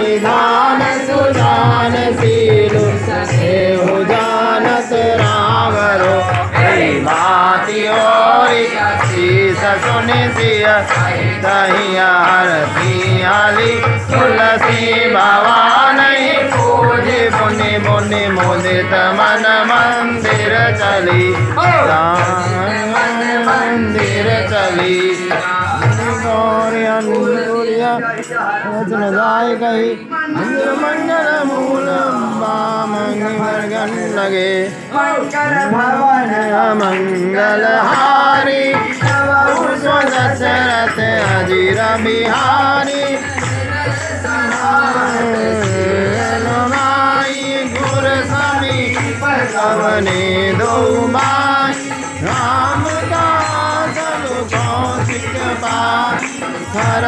निधान सुजान सीलु रावरो भांति और सुनि आली तुलसी भवान पूजे पुनि मुनि मुदित मन मंदिर चली मंदिर चली गौरी जाय कही मंगल मूल मंगल लगे भवन मंगल हारी दशरथ अजीर बिहारी गुर समी पवने दो माई धर